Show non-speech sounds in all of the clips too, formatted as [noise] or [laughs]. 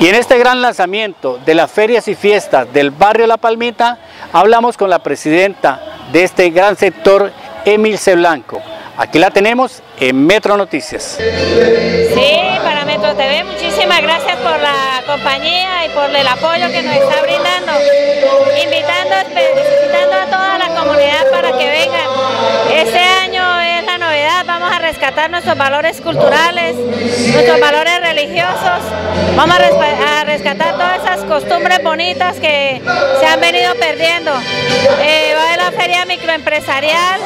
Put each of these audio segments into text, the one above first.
Y en este gran lanzamiento de las ferias y fiestas del barrio La Palmita, hablamos con la presidenta de este gran sector, Emilce Blanco. Aquí la tenemos en Metro Noticias. Sí, para Metro TV, muchísimas gracias por la compañía y por el apoyo que nos está brindando, invitando, a toda la comunidad para que vengan. Nuestros valores culturales, nuestros valores religiosos, vamos a rescatar todas esas costumbres bonitas que se han venido perdiendo. Feria microempresarial,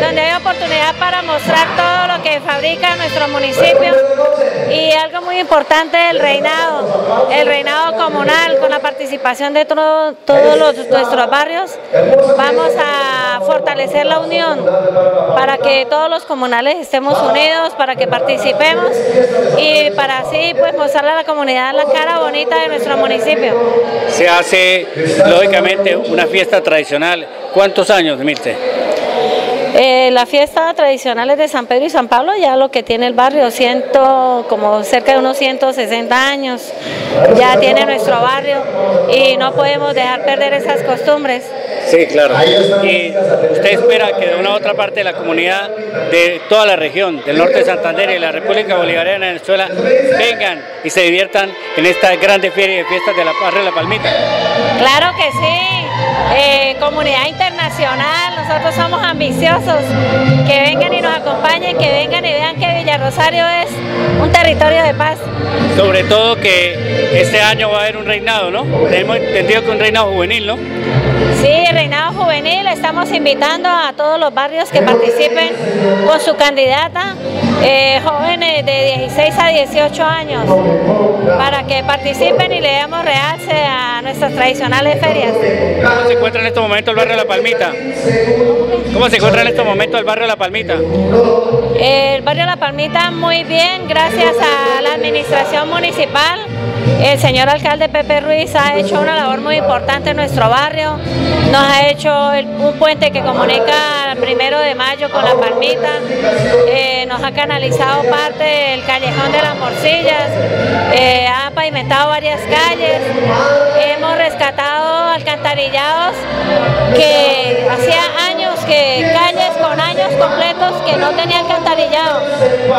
donde hay oportunidad para mostrar todo lo que fabrica nuestro municipio y algo muy importante, el reinado, el reinado comunal con la participación de todos nuestros barrios. Vamos a fortalecer la unión para que todos los comunales estemos unidos, para que participemos y para así pues mostrarle a la comunidad la cara bonita de nuestro municipio. Se hace lógicamente una fiesta tradicional. ¿Cuántos años, Mirce? Eh, la fiesta tradicional es de San Pedro y San Pablo, ya lo que tiene el barrio, ciento, como cerca de unos 160 años, ya tiene nuestro barrio y no podemos dejar perder esas costumbres. Sí, claro. Y usted espera que de una u otra parte de la comunidad de toda la región, del norte de Santander y la República Bolivariana de Venezuela, vengan y se diviertan en esta grande feria de fiestas de la Barrio La Palmita. Claro que sí. Eh, comunidad internacional, nosotros somos ambiciosos, que vengan y nos acompañen, que vengan y vean que Villa Rosario es un territorio de paz. Sobre todo que este año va a haber un reinado, ¿no? Hemos entendido que un reinado juvenil, ¿no? Sí, reinado juvenil, estamos invitando a todos los barrios que participen con su candidata, eh, jóvenes de 16 a 18 años, para que participen y le demos realce a nuestras tradicionales ferias se encuentra en estos momentos el barrio La Palmita? ¿Cómo se encuentra en estos momentos el barrio La Palmita? El barrio La Palmita muy bien, gracias a la administración municipal. El señor alcalde Pepe Ruiz ha hecho una labor muy importante en nuestro barrio. Nos ha hecho un puente que comunica el primero de mayo con La Palmita. Eh, nos ha canalizado parte del callejón de las morcillas. Eh, ha pavimentado varias calles. Hemos rescatado alcantarillados que hacía años que calles años completos que no tenían alcantarillado.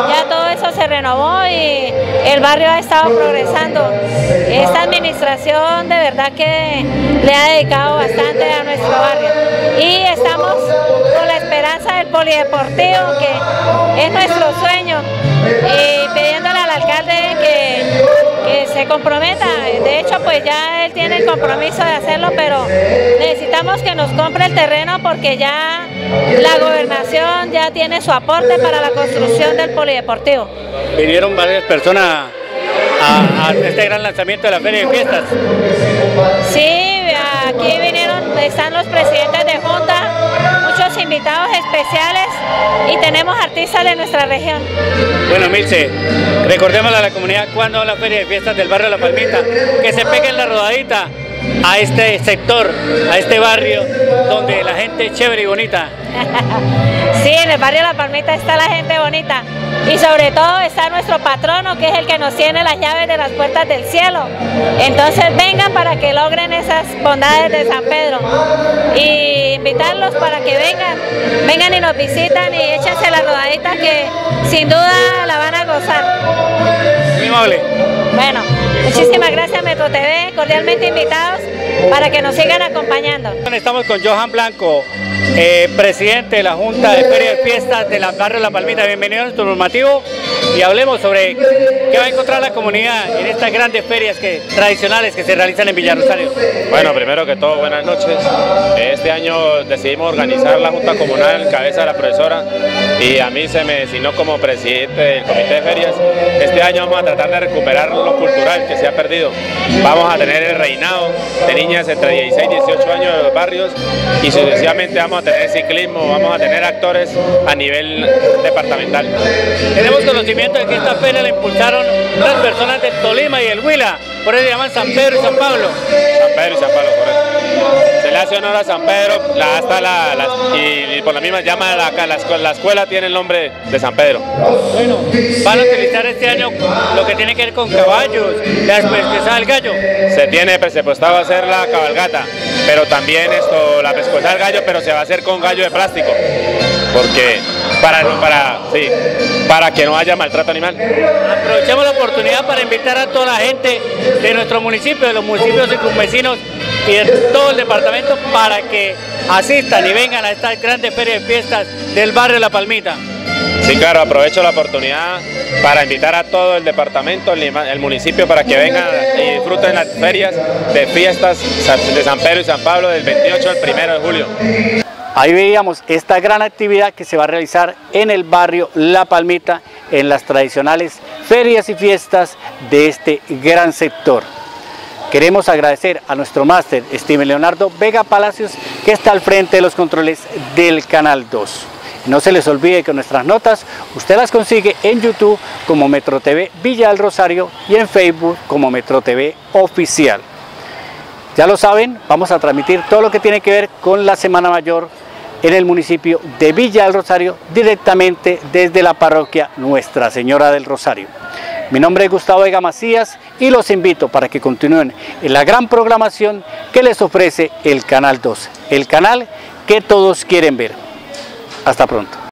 Ya todo eso se renovó y el barrio ha estado progresando. Esta administración de verdad que le ha dedicado bastante a nuestro barrio. Y estamos con la esperanza del polideportivo que es nuestro sueño y pidiéndole al alcalde que, que se comprometa. Pues ya él tiene el compromiso de hacerlo pero necesitamos que nos compre el terreno porque ya la gobernación ya tiene su aporte para la construcción del polideportivo. Vinieron varias personas a, este gran lanzamiento de la Feria de Fiestas. Sí, aquí vinieron, están los presidentes de Junta, muchos invitados especiales tenemos artistas de nuestra región. Bueno, Milce, recordemos a la comunidad cuando la Feria de Fiestas del barrio La Palmita, que se peguen la rodadita a este sector, a este barrio donde la gente es chévere y bonita. [laughs] sí, en el barrio La Palmita está la gente bonita y sobre todo está nuestro patrono que es el que nos tiene las llaves de las puertas del cielo. Entonces vengan para que logren esas bondades de San Pedro y invitarlos para que vengan, vengan y nos visitan y échense la rodadita que sin duda la van a gozar. Muy amable. Bueno, muchísimas Metro cordialmente invitados para que nos sigan acompañando. Estamos con Johan Blanco, eh, presidente de la Junta de Feria de Fiestas de la Barrio La Palmita. Bienvenido a nuestro normativo y hablemos sobre qué va a encontrar la comunidad en estas grandes ferias que, tradicionales que se realizan en Villarrosario. Bueno, primero que todo, buenas noches. Este año decidimos organizar la Junta Comunal, cabeza de la profesora, y a mí se me designó como presidente del Comité de Ferias. Este año vamos a tratar de recuperar lo cultural que se ha perdido. Vamos a tener el reinado niñas entre 16 y 18 años de los barrios y sucesivamente vamos a tener ciclismo, vamos a tener actores a nivel departamental. Tenemos conocimiento de que esta feria la impulsaron las personas de Tolima y el Huila, por eso se llaman San Pedro y San Pablo. San Pedro y San Pablo, correcto. se le hace honor a San Pedro, hasta la, y, por la misma llama la, la, escuela tiene el nombre de San Pedro. Bueno, van a utilizar este año lo que tiene que ver con caballos, la pesquisada del gallo. Se tiene presupuestado hacer la cabalgata, pero también esto, la pescueza del gallo, pero se va a hacer con gallo de plástico, porque para, para, sí, para que no haya maltrato animal. Aprovechemos la oportunidad para invitar a toda la gente de nuestro municipio, de los municipios circunvecinos y de todo el departamento para que asistan y vengan a estas grandes ferias de fiestas del barrio La Palmita. Sí, claro, aprovecho la oportunidad para invitar a todo el departamento, el municipio, para que vengan y disfruten las ferias de fiestas de San Pedro y San Pablo del 28 al 1 de julio. Ahí veíamos esta gran actividad que se va a realizar en el barrio La Palmita, en las tradicionales ferias y fiestas de este gran sector. Queremos agradecer a nuestro máster, Steven Leonardo Vega Palacios, que está al frente de los controles del Canal 2. No se les olvide que nuestras notas usted las consigue en YouTube como Metro TV Villa del Rosario y en Facebook como Metro TV Oficial. Ya lo saben, vamos a transmitir todo lo que tiene que ver con la Semana Mayor en el municipio de Villa del Rosario directamente desde la parroquia Nuestra Señora del Rosario. Mi nombre es Gustavo Vega Macías y los invito para que continúen en la gran programación que les ofrece el Canal 2, el canal que todos quieren ver. Hasta pronto.